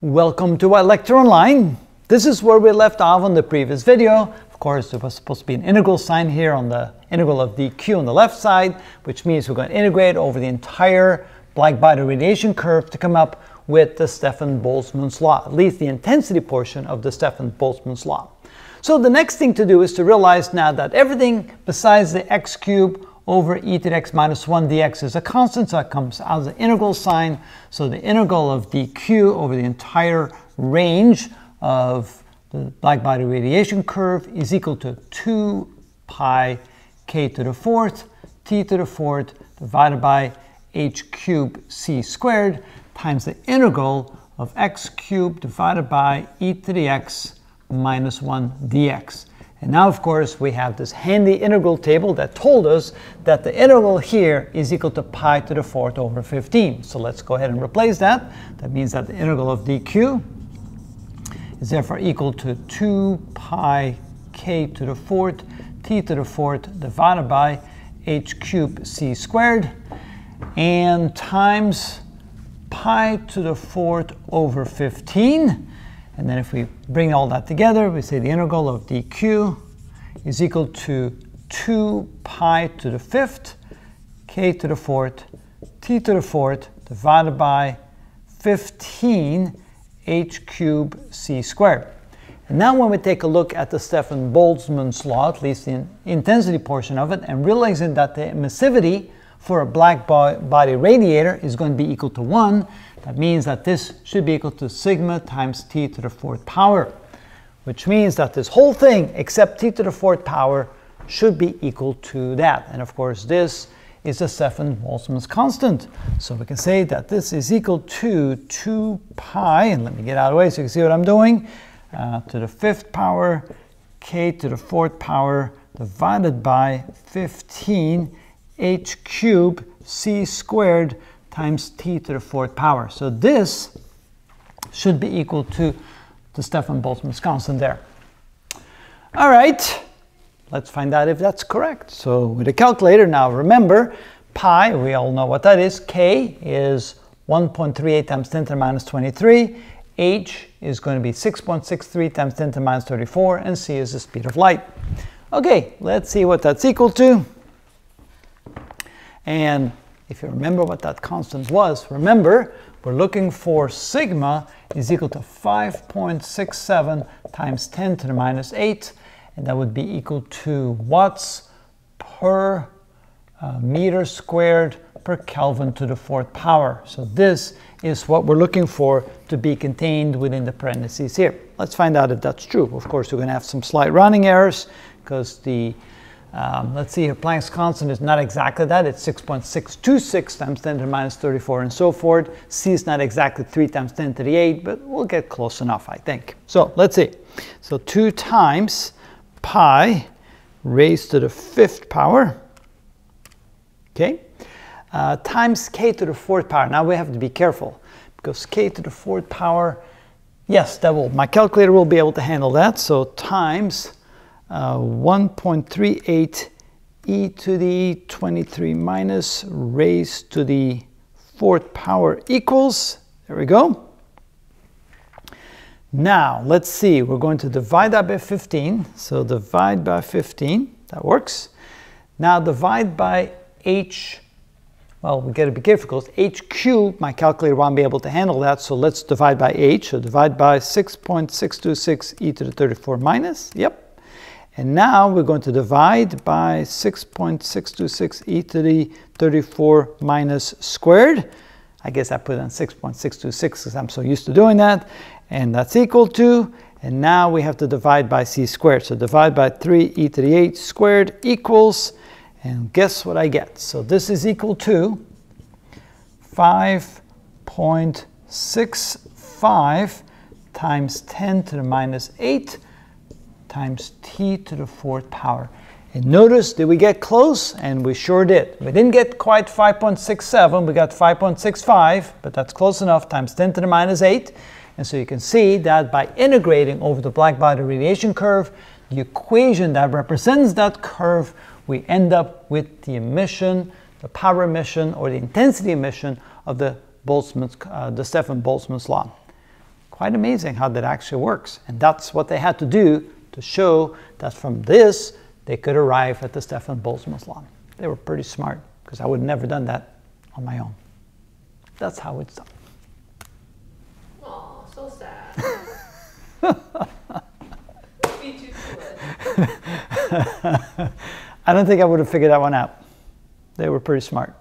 Welcome to ilectureonline. This is where we left off on the previous video. Of course, there was supposed to be an integral sign here on the integral of dq on the left side, which means we're going to integrate over the entire black body radiation curve to come up with the Stefan-Boltzmann's law, at least the intensity portion of the Stefan-Boltzmann's law. So the next thing to do is to realize now that everything besides the x cube over e to the x minus 1 dx is a constant, so it comes out as an integral sign. So the integral of dq over the entire range of the black body radiation curve is equal to 2 pi k to the fourth t to the fourth divided by h cubed c squared times the integral of x cubed divided by e to the x minus 1 dx. And now, of course, we have this handy integral table that told us that the integral here is equal to pi to the fourth over 15. So let's go ahead and replace that. That means that the integral of dq is therefore equal to 2 pi k to the fourth t to the fourth divided by h cubed c squared and times pi to the fourth over 15 and then if we bring all that together, we say the integral of dq is equal to 2 pi to the fifth, k to the fourth, t to the fourth, divided by 15 h cubed c squared. And now when we take a look at the Stefan Boltzmann's law, at least the intensity portion of it, and realizing that the emissivity for a black body radiator is going to be equal to 1, that means that this should be equal to sigma times t to the fourth power, which means that this whole thing except t to the fourth power should be equal to that. And of course, this is the Stefan Boltzmann's constant. So we can say that this is equal to 2 pi, and let me get out of the way so you can see what I'm doing, uh, to the fifth power, k to the fourth power, divided by 15 h cubed c squared times t to the fourth power. So this should be equal to the Stefan Boltzmann's constant there. All right, let's find out if that's correct. So with a calculator now, remember pi, we all know what that is. K is 1.38 times 10 to the minus 23. H is going to be 6.63 times 10 to the minus 34. And C is the speed of light. Okay, let's see what that's equal to. And if you remember what that constant was, remember we're looking for sigma is equal to 5.67 times 10 to the minus 8, and that would be equal to watts per uh, meter squared per Kelvin to the fourth power. So this is what we're looking for to be contained within the parentheses here. Let's find out if that's true. Of course, we're going to have some slight rounding errors because the um, let's see here, Planck's constant is not exactly that. It's 6.626 times 10 to the minus 34 and so forth. C is not exactly 3 times 10 to the 8, but we'll get close enough, I think. So let's see. So 2 times pi raised to the fifth power, okay, uh, times k to the fourth power. Now we have to be careful because k to the fourth power, yes, that will, my calculator will be able to handle that. So times uh, 1.38 e to the 23 minus raised to the fourth power equals, there we go. Now, let's see, we're going to divide that by 15. So divide by 15, that works. Now divide by h, well, we got to be careful because h cubed, my calculator won't be able to handle that. So let's divide by h. So divide by 6.626 e to the 34 minus, yep. And now we're going to divide by 6.626 e to the 34 minus squared. I guess I put on 6.626 because I'm so used to doing that. And that's equal to, and now we have to divide by c squared. So divide by 3 e to the 8 squared equals, and guess what I get? So this is equal to 5.65 times 10 to the minus 8 times t to the fourth power. And notice, did we get close? And we sure did. We didn't get quite 5.67, we got 5.65, but that's close enough, times 10 to the minus 8. And so you can see that by integrating over the black body radiation curve, the equation that represents that curve, we end up with the emission, the power emission, or the intensity emission of the Boltzmann's, uh, the Stefan Boltzmann's law. quite amazing how that actually works. And that's what they had to do to show that from this, they could arrive at the Stefan Boltzmann law. They were pretty smart because I would have never done that on my own. That's how it's done. Aw, so sad. I don't think I would have figured that one out. They were pretty smart.